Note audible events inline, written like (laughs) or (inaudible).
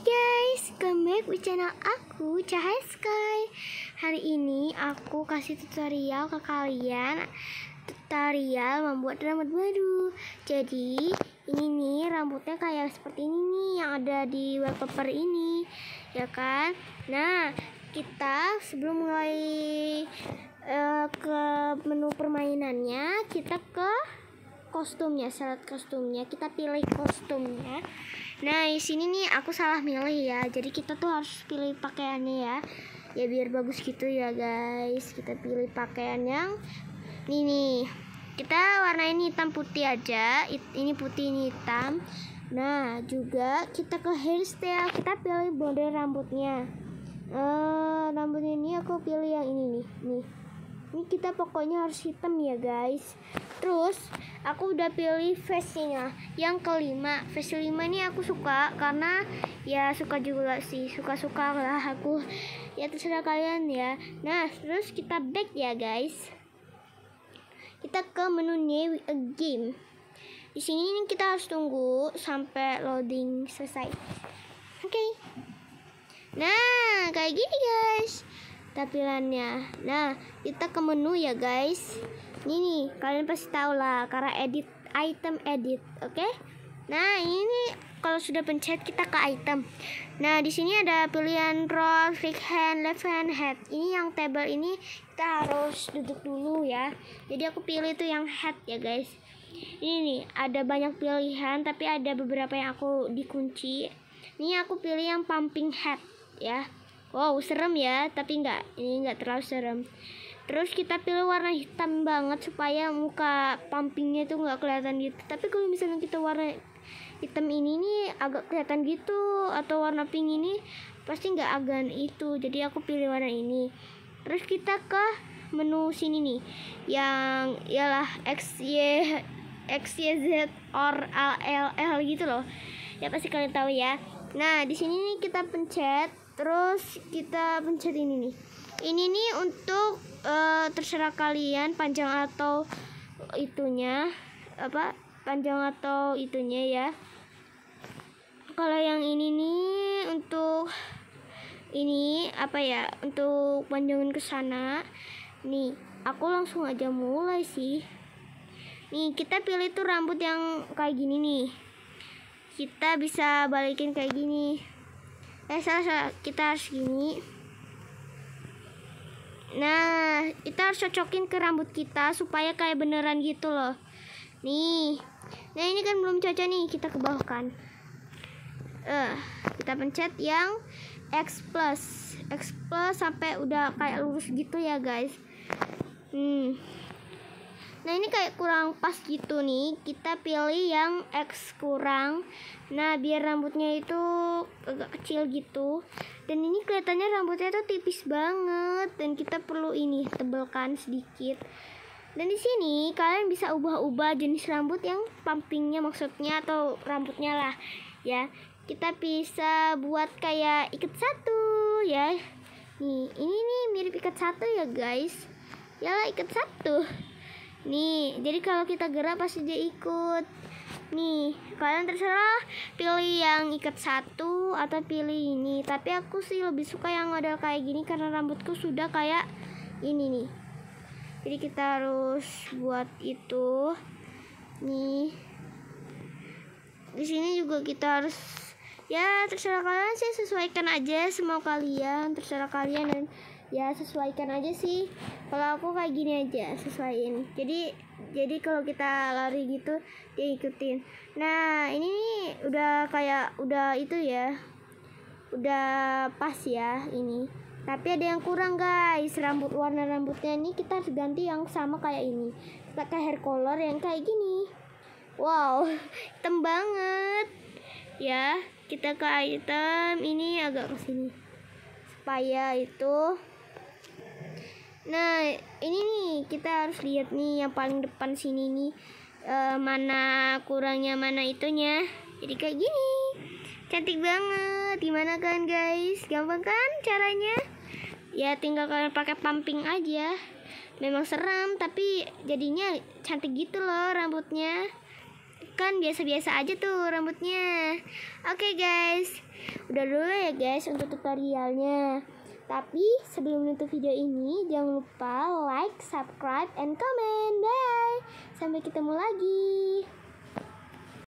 guys, kembali di channel aku Cahaya Sky Hari ini aku kasih tutorial ke kalian Tutorial membuat rambut baru Jadi ini nih rambutnya kayak seperti ini nih Yang ada di wallpaper ini Ya kan Nah kita sebelum mulai uh, ke menu permainannya Kita ke kostumnya, syarat kostumnya. Kita pilih kostumnya. Nah, di sini nih aku salah milih ya. Jadi kita tuh harus pilih pakaiannya ya. Ya biar bagus gitu ya, guys. Kita pilih pakaian yang ini nih. Kita warnain hitam putih aja. Ini putih, ini hitam. Nah, juga kita ke hairstyle. Kita pilih model rambutnya. Uh, rambut ini aku pilih yang ini nih. Nih ini kita pokoknya harus hitam ya guys terus aku udah pilih face-nya yang kelima face lima ini aku suka karena ya suka juga sih. Suka-suka lah aku. Ya terserah kalian ya. Nah terus kita back ya guys. Kita ke menu new game. Di sini kita harus tunggu sampai loading selesai. Oke. Okay. nah kayak gini guys tampilannya. Nah kita ke menu ya guys. Ini nih kalian pasti tahu lah karena edit item edit oke? Okay? nah ini kalau sudah pencet kita ke item. Nah di sini ada pilihan roll flick hand left hand head ini yang table ini kita harus duduk dulu ya. Jadi aku pilih itu yang head ya guys. Ini nih ada banyak pilihan tapi ada beberapa yang aku dikunci. Ini aku pilih yang pumping head ya Wow, serem ya, tapi enggak. Ini enggak terlalu serem. Terus kita pilih warna hitam banget supaya muka pumpingnya itu enggak kelihatan gitu. Tapi kalau misalnya kita warna hitam ini nih agak kelihatan gitu atau warna pink ini pasti enggak agak itu. Jadi aku pilih warna ini. Terus kita ke menu sini nih yang ialah X Y X Y Z or L L L gitu loh. Ya pasti kalian tahu ya. Nah, di sini nih kita pencet terus kita pencet ini nih. Ini nih untuk uh, terserah kalian panjang atau itunya apa panjang atau itunya ya. Kalau yang ini nih untuk ini apa ya untuk panjangin ke sana. Nih aku langsung aja mulai sih. Nih kita pilih tuh rambut yang kayak gini nih. Kita bisa balikin kayak gini eh salah, kita harus gini. Nah kita harus cocokin ke rambut kita supaya kayak beneran gitu loh. Nih. Nah ini kan belum cocok nih. Kita ke kan. Eh uh, kita pencet yang X plus. X plus sampai udah kayak lurus gitu ya guys. Hmm Nah ini kayak kurang pas gitu nih Kita pilih yang X kurang Nah biar rambutnya itu agak kecil gitu Dan ini kelihatannya rambutnya tuh tipis banget Dan kita perlu ini tebelkan sedikit dan di sini kalian bisa ubah-ubah jenis rambut yang pumpingnya maksudnya atau rambutnya lah ya. Kita bisa buat kayak ikat satu ya. Nih, ini nih mirip ikat satu ya guys. Ya lah ikat satu. Nih, jadi kalau kita gerak pasti dia ikut. Nih, kalian terserah pilih yang ikat satu atau pilih ini. Tapi aku sih lebih suka yang model kayak gini karena rambutku sudah kayak ini nih. Jadi kita harus buat itu. Nih. Di sini juga kita harus ya terserah kalian sih sesuaikan aja semua kalian, terserah kalian dan ya sesuaikan aja sih. Kalau aku kayak gini aja sesuaiin. Jadi jadi kalau kita lari gitu dia ikutin. Nah ini nih udah kayak udah itu ya udah pas ya ini. Tapi ada yang kurang guys. Rambut warna rambutnya ini kita harus ganti yang sama kayak ini. Kita hair color yang kayak gini. Wow (laughs) hitam banget. Ya kita ke item ini agak ke sini supaya itu Nah, ini nih kita harus lihat nih yang paling depan sini nih e, mana kurangnya mana itunya. Jadi kayak gini. Cantik banget. Gimana kan guys? Gampang kan caranya? Ya tinggal kalian pakai pumping aja. Memang seram tapi jadinya cantik gitu loh rambutnya. Kan biasa-biasa aja tuh rambutnya. Oke okay, guys. Udah dulu ya guys untuk tutorialnya. Tapi sebelum menutup video ini, jangan lupa like, subscribe, and comment. Bye. Sampai ketemu lagi.